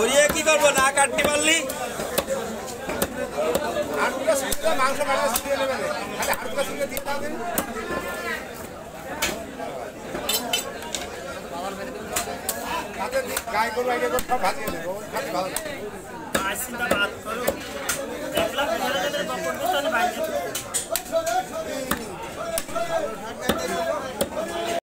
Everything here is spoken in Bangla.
কাটতে কি মাংস মাংস নেবে। না। কাটতে পারলি। তাতে গায়ে গরু আগে সব ভাজিয়ে দেবো খালি ভালো